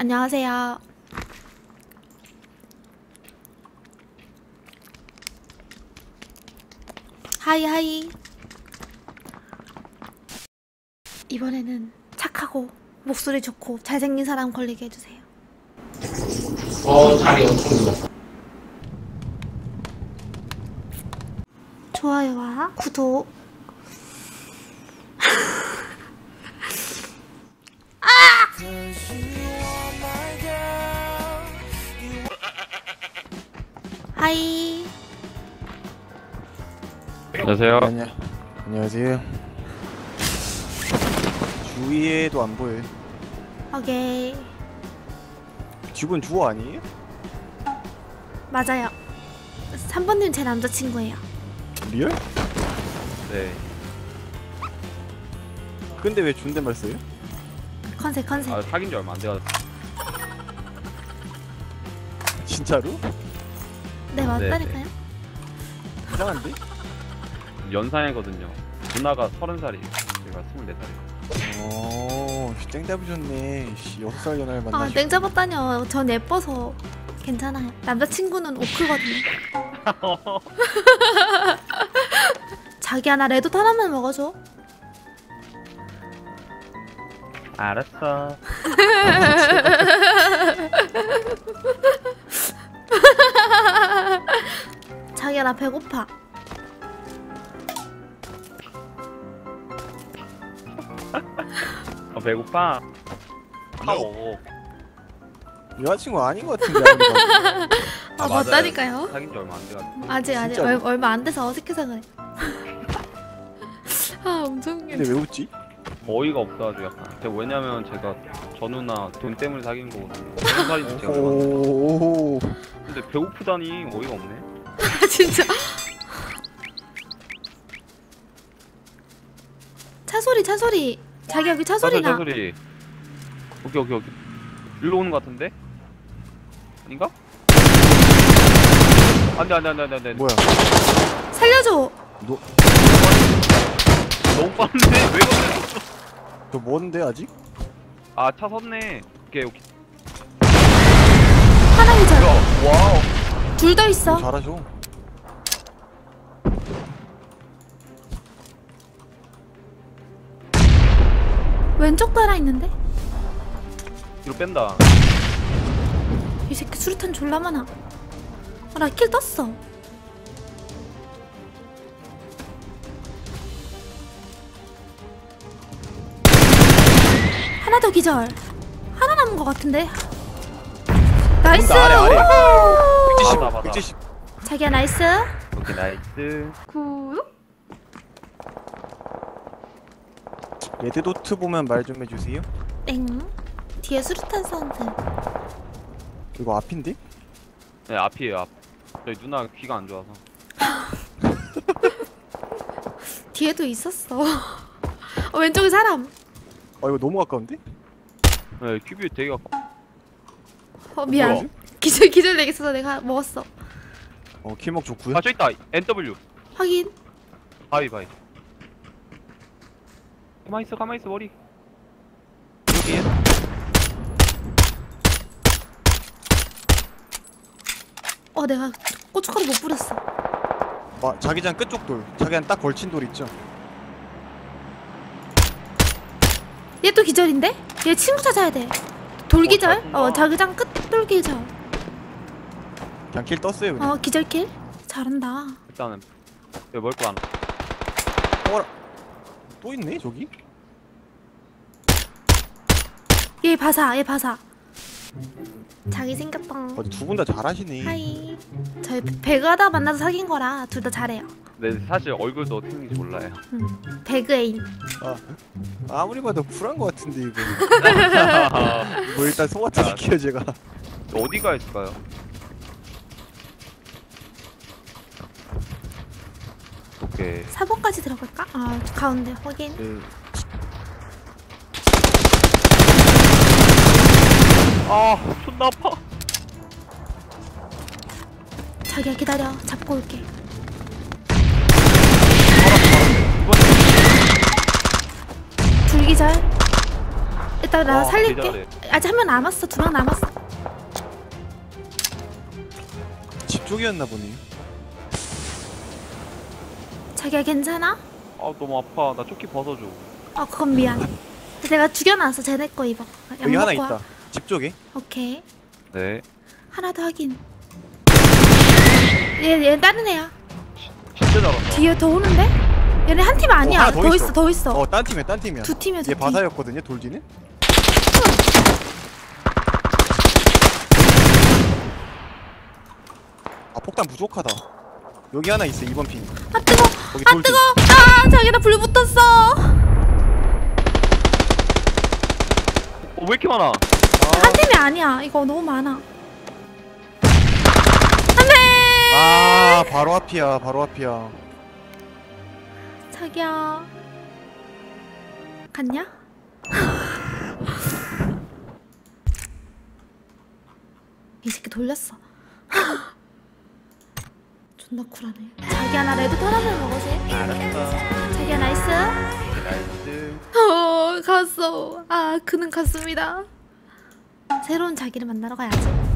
안녕하세요. hi hi. 이번에는 착하고 목소리 좋고 잘생긴 사람 걸리게 해주세요. 어, 자리 엄청 좋아. 좋아요와 구독. Hi. 안녕하세요. 안녕. 안녕하세요. 주위에도 안 보여. 오케이. 집은 주호 아니에요? 맞아요. 3번님 제 남자친구예요. Real? 네. 근데 왜 존댓말 써요? 컨셉 컨셉. 아 사귄 지 얼마 안 돼가지고. 진짜로? 네 맞다니까요. 이상한데? 연상이거든요. 누나가 서른 살이에요. 제가 스물네 살이에요. 어, 씨, 땡 잡으셨네. 씨, 6살 연하를 아, 만나시. 땡 잡았다뇨. 전 예뻐서 괜찮아요. 남자친구는 오크거든요. 자기야 나 레드 하나만 먹어줘. 알았어. 자기야 나 배고파. 어, 배고파. 파 먹어. 여자친구 아닌 것 같은데. 아, 맞아요. 맞다니까요. 사귄 지 얼마 안 돼가지고. 아직 아직 진짜로? 얼, 얼마 안 돼서 어색해서 그래. 아 엄청. 근데 왜 웃지? 어이가 없어가지고 약간. 제가 왜냐면 제가 저 누나 돈 때문에 사귄 거거든요. 서른 살인지 제가. 근데 배고프다니 어이가 없네. 아 진짜. 차 소리 차 소리. 자기 여기 차 소리 나. 소리. 오케이 오케이 오케이. 일로 오는 거 같은데? 아닌가? 안돼 안돼 안돼 안돼 안돼. 뭐야? 살려줘. 너, 너무 빠른데 왜 그래? 너 뭔데 아직? 아차 섰네. 오케이 오케이. 하나 야, 기절. 와우. 둘더 있어. 잘하죠. 왼쪽 따라 있는데? 뒤로 뺀다. 이 새끼 수류탄 졸라 많아. 아, 나킬 떴어. 하나 더 기절. 하나 남은 것 같은데. Nice. 아래, 아래. 받아, 받아. 170. 자기야 나이스. 오케이 nice. Good. Red dot 보면 말 좀 해주세요. 땡. 뒤에 수류탄 사운드. 이거 앞인데? 네 앞이에요 앞. 저희 누나 귀가 안 좋아서. 뒤에도 있었어. 어, 왼쪽에 사람. 아 이거 너무 가까운데? 네 큐비 되게 가까. 어 미안. 기절 기절 내겠어서 내가 먹었어. 어 킬먹 좋고요. 아 저 있다. NW. 확인. 바위 바위. 가만 있어 가만 있어 머리. 여기. 어 내가 고춧가루 못 뿌렸어. 아 자기장 끝쪽 돌. 자기장 딱 걸친 돌 있죠? 얘 또 기절인데? 얘 친구 찾아야 돼. 돌기절? 어, 어, 자기장 끝 돌기절. 그냥 킬 떴어요 그냥. 어 기절킬? 잘한다. 일단은 왜 먹을 거안 어라. 또 있네 저기? 얘 바사, 얘 바사. 자기 생겼다. 어디 두 분 다 잘하시네. 하이. 저희 배그하다 만나서 사귄 거라 둘 다 잘해요. 네 사실 얼굴도 어떻게 생긴지 몰라요. 음, 배그 애인. 아무리 봐도 불안 것 같은데 이거. 뭐 일단 소화트 시켜요 제가. 어디가 있을까요? 오케이. 4번까지 들어갈까? 아 가운데 확인. 네. 아 존나 아파. 자기야 기다려. 잡고 올게. 둘기절. 일단 나 와, 살릴게. 개잘해. 아직 한 명 남았어. 두 명 남았어. 집 쪽이었나 보네. 자기야 괜찮아? 아 너무 아파 나 조끼 벗어줘 어 그건 미안. 내가 죽여놨어. 쟤네 거 입어. 여기 하나. 있다. 집 쪽에. 오케이. 네 하나 더 확인. 얘, 얘 다른 애야. 진짜 잘한다 뒤에 더 오는데? 얘네 한 팀 아니야. 하나 더더 있어. 있어, 더 있어. 어, 딴 팀이야, 딴 팀이야. 두 팀이야, 두얘 팀. 바사였거든요, 돌지는. 아, 폭탄 부족하다. 여기 하나 있어, 2번 핀. 아 아 돌진. 뜨거. 아 자기 나불 붙었어. 어, 왜 이렇게 많아 한 팀이 아니야. 이거 너무 많아. 안돼. 아, 바로 앞이야, 바로 앞이야. 자기야. 갔냐? 이 새끼 돌렸어. 존나 쿨하네. 자기야 나 레드 터널을 먹어지. 알았어. 자기야 nice. Nice. 어 갔어. 아 그는 갔습니다. 새로운 자기를 만나러 가야지.